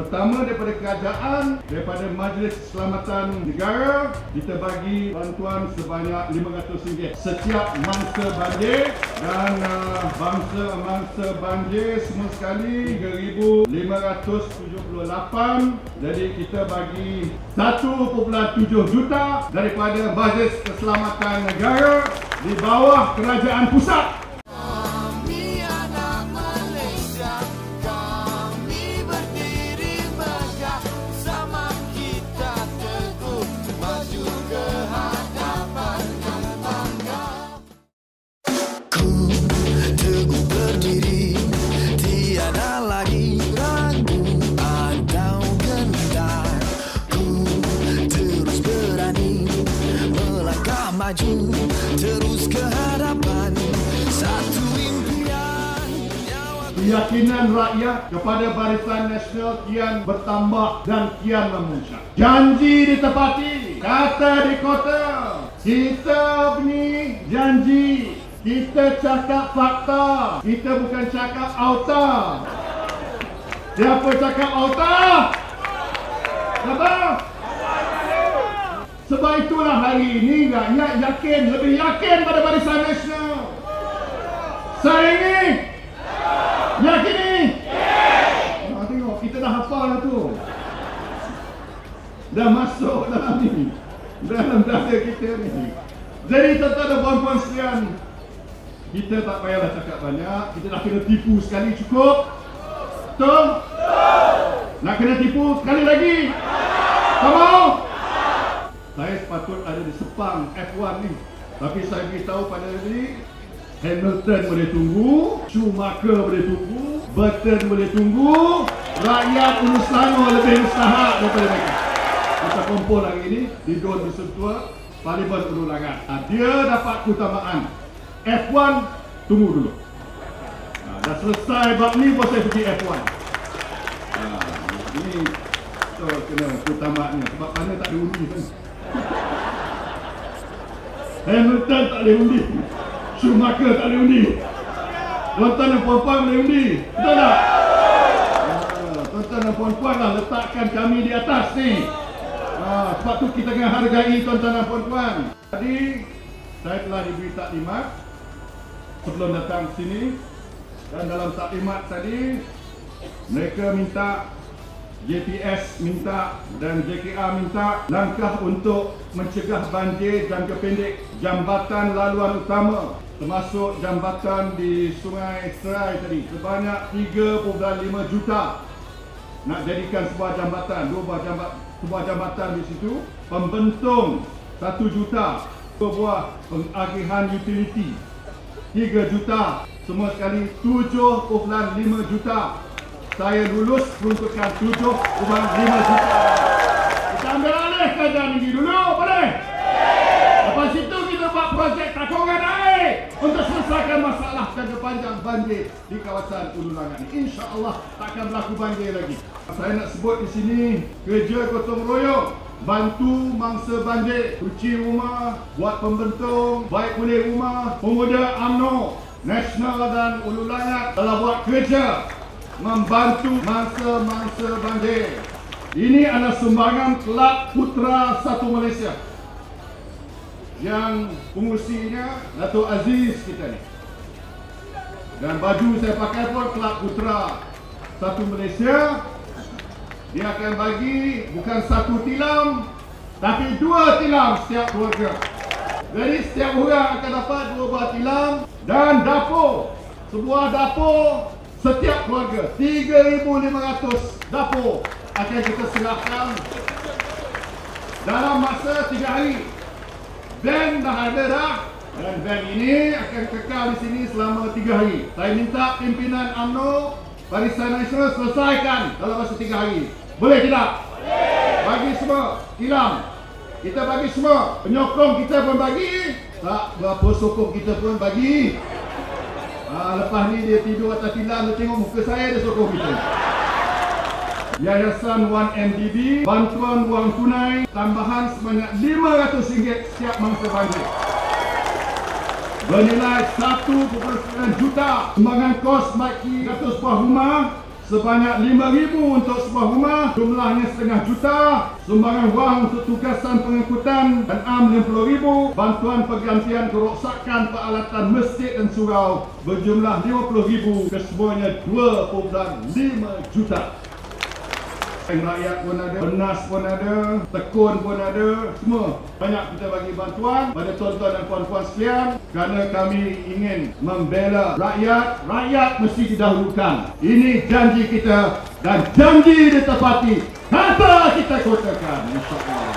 Pertama daripada kerajaan, daripada Majlis Keselamatan Negara, kita bagi bantuan sebanyak RM500 setiap mangsa banjir. Dan uh, bangsa-mangsa banjir semua sekali 3,578 jadi kita bagi 1.7 juta daripada Majlis Keselamatan Negara di bawah kerajaan pusat maju Terus ke hadapan Satu impian Keyakinan rakyat kepada Barisan Nasional kian bertambah dan kian memuncak. Janji ditepati, kata di kota. Kita ni janji, kita cakap fakta, kita bukan cakap auta. Siapa cakap auta? Siapa? Sebab itulah hari ini rakyat yakin, lebih yakin pada Barisan Nasional. Saya ini Yakin ni? Yes! Ha, tengok, kita dah hafal dah tu. Dah masuk dalam ni. Dalam dada kita ni. Jadi tuan-tuan dan puan-puan sekalian, kita tak payahlah cakap banyak. Kita dah kena tipu sekali cukup. Betul? Nak kena tipu sekali lagi? Tak mau? Saya sepatut ada di Sepang F1 ni. Tapi saya beritahu pada diri Hamilton boleh tunggu, Schumacher boleh tunggu, Burton boleh tunggu, rakyat Selangor lebih mustahak daripada mereka. Kita kumpul hari ini di Don Bisentua, Parlimen Langat. Ha, dia dapat keutamaan. F1 tunggu dulu. Ha, dah selesai bab ni baru saya pergi F1. Ha, ini so, kena keutamaannya sebab mana tak ada kan. Hamilton tak boleh undi. Schumacher tak boleh undi. Tuan-tuan dan puan-puan boleh undi. Betul tak? Ah, Tuan-tuan dan puan-puan lah letakkan kami di atas ni. Ah, sebab tu kita kena hargai tuan-tuan dan puan-puan. Tadi saya telah diberi taklimat sebelum datang sini dan dalam taklimat tadi mereka minta JPS minta dan JKA minta langkah untuk mencegah banjir jangka pendek jambatan laluan utama termasuk jambatan di Sungai Serai tadi sebanyak 3.5 juta. Nak jadikan sebuah jambatan dua buah jambatan sebuah jambatan di situ pembentung 1 juta. Dua buah pengagihan utility 3 juta. Semua sekali 7.5 juta saya lulus peruntukan 7.5 juta. Kita ambil alih kerajaan ini dulu, boleh? Lepas itu kita buat projek takungan air untuk selesaikan masalah jangka panjang banjir di kawasan Ulu Langat ini. InsyaAllah takkan berlaku banjir lagi. Saya nak sebut di sini kerja gotong royong bantu mangsa banjir, cuci rumah, buat pembentung, baik pulih rumah, pemuda UMNO, Nasional dan Ulu Langat telah buat kerja membantu mangsa-mangsa banjir. Ini adalah sumbangan Kelab Putra Satu Malaysia yang pengurusinya Datuk Aziz kita ni. Dan baju saya pakai pun Kelab Putra Satu Malaysia. Dia akan bagi bukan satu tilam tapi dua tilam setiap keluarga. Jadi setiap orang akan dapat dua buah tilam dan dapur. Sebuah dapur setiap keluarga 3,500 dapur akan kita serahkan dalam masa 3 hari. Van dah ada dah dan van ini akan kekal di sini selama 3 hari. Saya minta pimpinan UMNO Barisan Nasional selesaikan dalam masa 3 hari. Boleh tidak? Boleh. Bagi semua tilam. Kita bagi semua. Penyokong kita pun bagi. Tak berapa sokong kita pun bagi. Ha, lepas ni dia tidur atas tilam dia tengok muka saya dia sokong kita. Yayasan 1MDB bantuan wang tunai tambahan sebanyak RM500 setiap mangsa banjir. Bernilai 1.9 juta sumbangan kos maiki 100 buah rumah sebanyak RM5,000 untuk sebuah rumah jumlahnya setengah juta, sumbangan wang untuk tugasan pengangkutan dan am RM50,000, bantuan pergantian kerosakan peralatan masjid dan surau berjumlah RM50,000 kesemuanya RM2.5 juta. Rakyat pun ada, Benas pun ada, Tekun pun ada, semua. Banyak kita bagi bantuan pada tuan-tuan dan puan-puan sekalian kerana kami ingin membela rakyat. Rakyat mesti didahulukan. Ini janji kita dan janji ditepati. Kata kita kotakan, insyaAllah.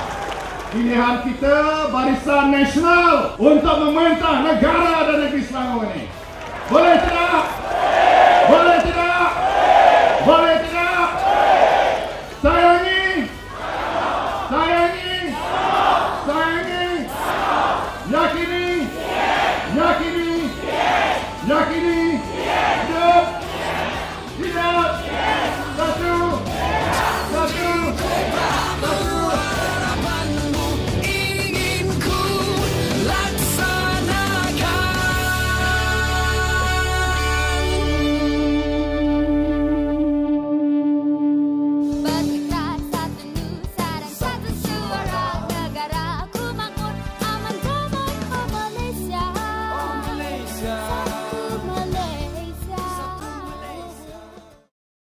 Pilihan kita Barisan Nasional untuk memerintah negara dan negeri Selangor ini. Boleh tak?